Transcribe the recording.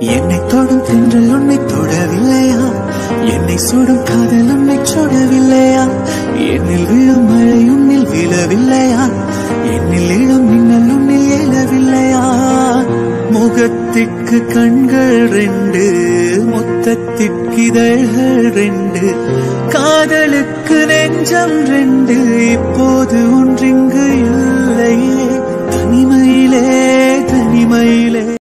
என்னை தொடும் தென்றல் உன்னை தொடவில்லையா? என்னை சுடும் காதல் உன்னை சுடவில்லையா? என்னில் விழும் மழை உன்னில் விழவில்லையா? என்னில் இளம் மின்னல் உன்னில் எழவில்லையா முகத்திற்கு கண்கள் ரெண்டு முத்தத்திற்கு இதழ்கள் ரெண்டு காதலுக்கு நெஞ்சம் ரெண்டு இப்போது ஒன்றிங்கு